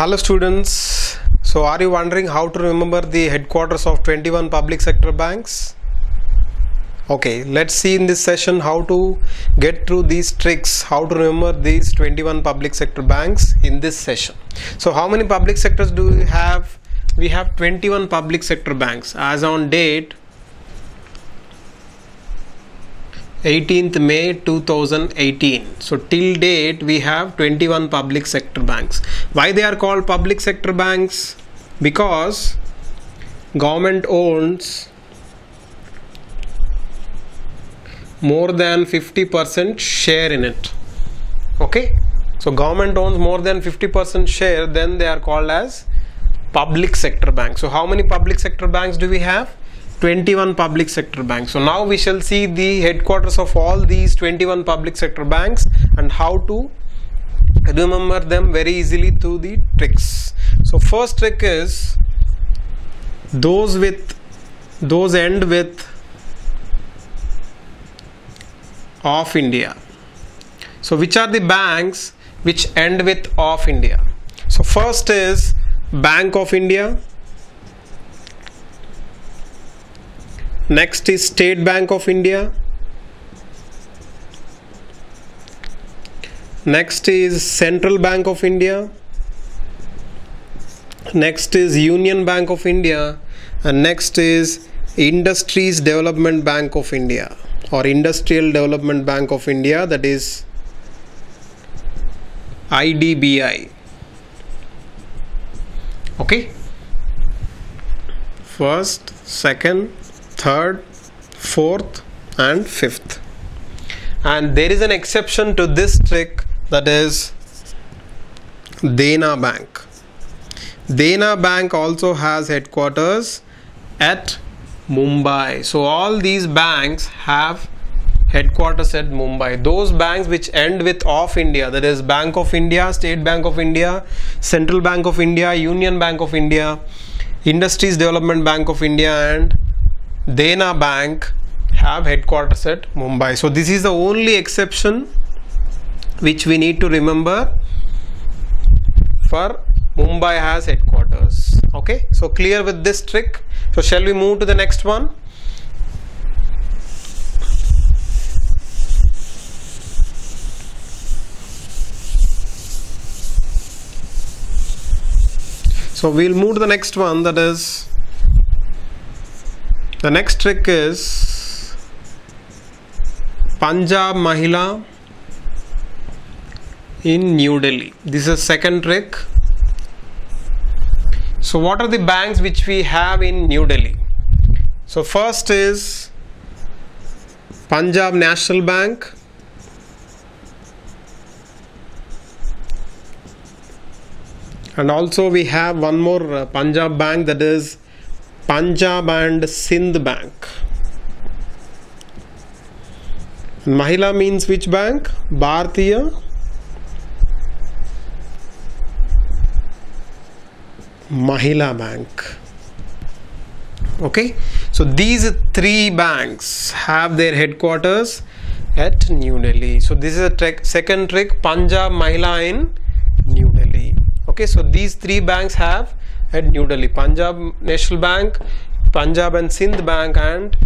Hello students. So are you wondering how to remember the headquarters of 21 public sector banks? Okay, let's see in this session how to get through these tricks, how to remember these 21 public sector banks in this session. So how many public sectors do we have? We have 21 public sector banks as on date 18th May 2018. So till date we have 21 public sector banks. Why they are called public sector banks? Because government owns more than 50% share in it. Okay? So government owns more than 50% share then they are called as public sector banks. So how many public sector banks do we have? 21 public sector banks. So now we shall see the headquarters of all these 21 public sector banks and how to remember them very easily through the tricks. So first trick is those with those end with of India. So which are the banks which end with of India? So first is Bank of India Next is State Bank of India. Next is Central Bank of India. Next is Union Bank of India. And next is Industries Development Bank of India or Industrial Development Bank of India that is IDBI. Okay. First, second, third, fourth, and fifth. And there is an exception to this trick that is Dena Bank. Dena Bank also has headquarters at Mumbai. So all these banks have headquarters at Mumbai. Those banks which end with of India, that is Bank of India, State Bank of India, Central Bank of India, Union Bank of India, Industries Development Bank of India, and Dena Bank have headquarters at Mumbai. So this is the only exception which we need to remember for Mumbai has headquarters. Okay, so clear with this trick. So shall we move to the next one? So we'll move to the next one that is the next trick is Punjab Mahila in New Delhi. This is second trick. So what are the banks which we have in New Delhi? So first is Punjab National Bank. And also we have one more uh, Punjab bank that is Punjab and Sindh Bank. Mahila means which bank? Bhartiya Mahila Bank. Okay, so these three banks have their headquarters at New Delhi. So this is a trick, second trick Punjab Mahila in New Delhi. Okay, so these three banks have at New Delhi Punjab National Bank, Punjab and Sindh Bank, and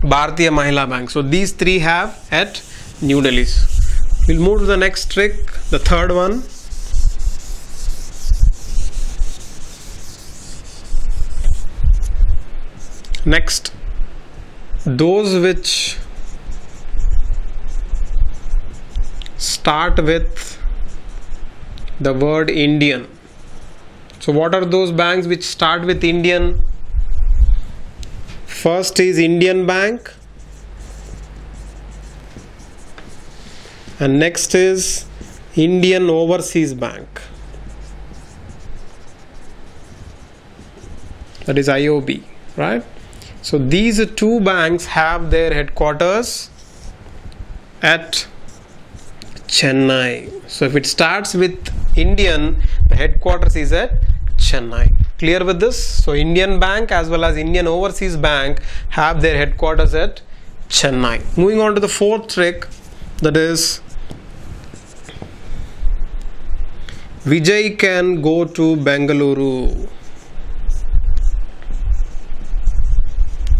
Bhartiya Mahila Bank. So these three have at New Delhi. We'll move to the next trick, the third one. Next, those which start with the word Indian so what are those banks which start with Indian? First is Indian Bank. And next is Indian Overseas Bank. That is IOB, right? So these two banks have their headquarters at Chennai. So if it starts with Indian, the headquarters is at Chennai. Clear with this? So Indian Bank as well as Indian Overseas Bank have their headquarters at Chennai. Moving on to the fourth trick that is Vijay can go to Bengaluru.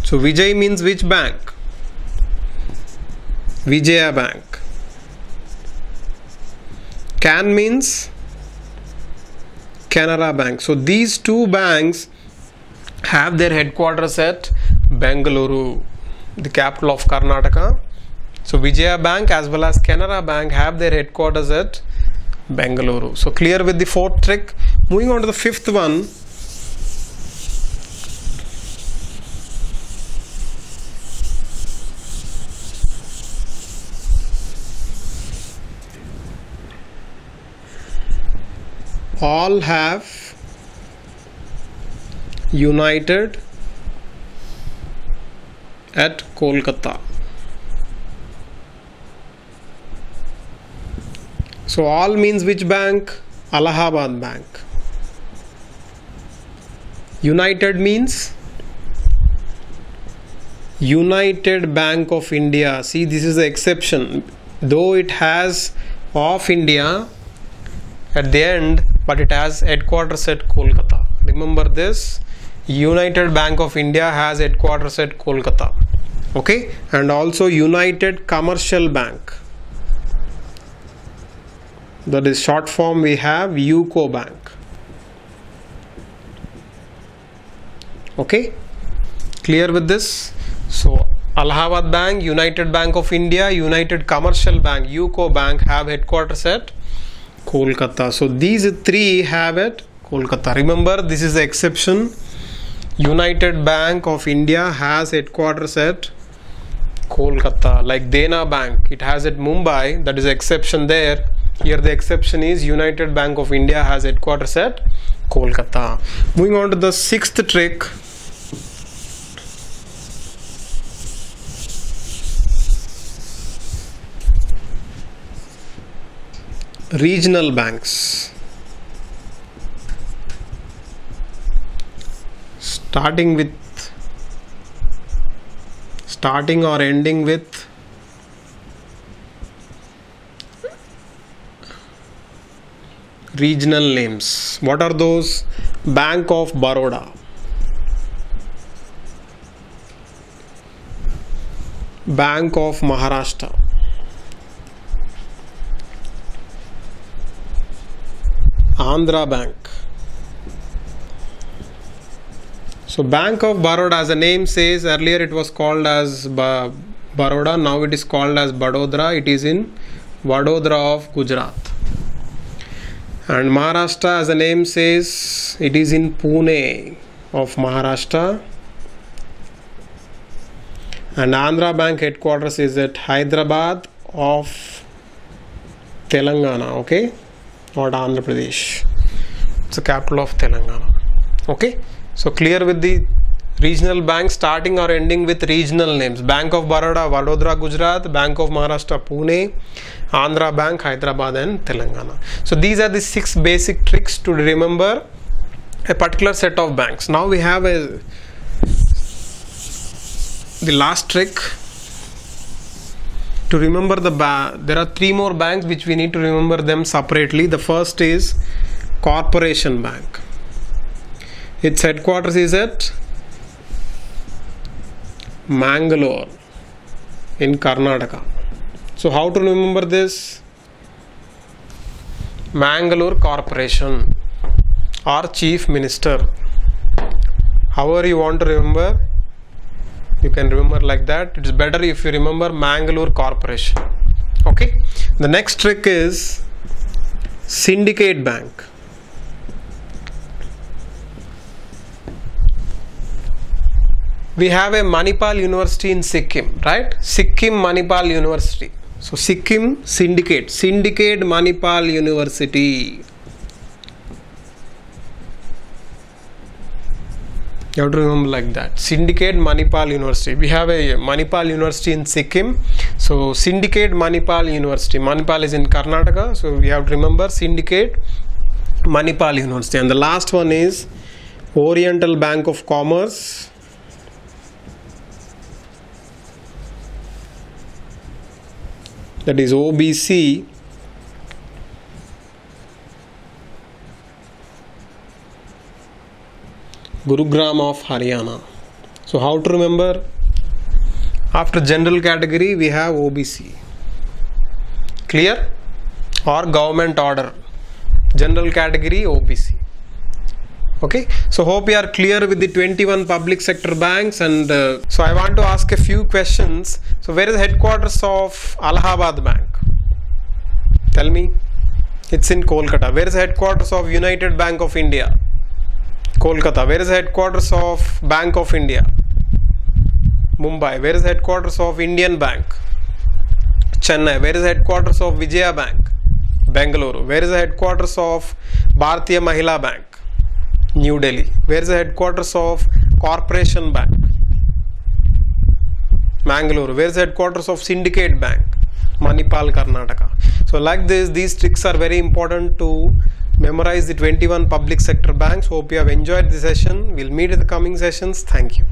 So Vijay means which bank? Vijaya Bank. Can means Canara Bank. So these two banks have their headquarters at Bengaluru, the capital of Karnataka. So Vijaya Bank as well as Canara Bank have their headquarters at Bengaluru. So clear with the fourth trick. Moving on to the fifth one. All have united at Kolkata. So all means which bank? Allahabad Bank. United means United Bank of India. See, this is the exception. Though it has of India at the end, but it has headquarters at Kolkata. Remember this United Bank of India has headquarters at Kolkata. Okay, and also United Commercial Bank. That is short form we have UCO Bank. Okay, clear with this? So Allahabad Bank, United Bank of India, United Commercial Bank, UCO Bank have headquarters at Kolkata. So these three have at Kolkata. Remember, this is the exception. United Bank of India has headquarters at Kolkata. Like Dena Bank, it has at Mumbai. That is exception there. Here the exception is United Bank of India has headquarters at Kolkata. Moving on to the sixth trick. Regional banks. starting with starting or ending with regional names. What are those? Bank of baroda. Bank of maharashtra andhra bank So Bank of Baroda, as the name says, earlier it was called as ba- Baroda, now it is called as Badodara. It is in Vadodara of Gujarat. And Maharashtra, as the name says, it is in Pune of Maharashtra. And Andhra Bank headquarters is at Hyderabad of Telangana, okay, Andhra Pradesh. It's the capital of Telangana, okay. So clear with the regional banks starting or ending with regional names. Bank of Baroda, Vadodara, Gujarat, Bank of Maharashtra, Pune, Andhra Bank, Hyderabad and Telangana. So these are the six basic tricks to remember a particular set of banks. Now we have a the last trick to remember the ba- there are three more banks which we need to remember them separately. The first is Corporation Bank its headquarters is at Mangalore in Karnataka. So, how to remember this? Mangalore Corporation or Chief Minister. However, you want to remember, you can remember like that. It's better if you remember Mangalore Corporation. Okay, the next trick is Syndicate Bank. we have a Manipal University in Sikkim, right? Sikkim Manipal University. So Sikkim Syndicate, Syndicate Manipal University. You have to remember like that. Syndicate Manipal University. We have a Manipal University in Sikkim. So Syndicate Manipal University. Manipal is in Karnataka. So we have to remember Syndicate Manipal University. And the last one is Oriental Bank of Commerce. that is OBC Gurugram of Haryana. So, how to remember? After general category, we have OBC. Clear? Or government order. General category OBC. Okay, so hope you are clear with the 21 public sector banks. And uh, so, I want to ask a few questions. So, where is headquarters of Allahabad Bank? Tell me. It's in Kolkata. Where is headquarters of United Bank of India? Kolkata. Where is the headquarters of Bank of India? Mumbai. Where is the headquarters of Indian Bank? Chennai. Where is the headquarters of Vijaya Bank? Bangalore. Where is the headquarters of Bharatiya Mahila Bank? New Delhi. Where is the headquarters of Corporation Bank? Mangalore. Where is the headquarters of Syndicate Bank? Manipal, Karnataka. So like this, these tricks are very important to memorize the 21 public sector banks. Hope you have enjoyed the session. We'll meet in the coming sessions. Thank you.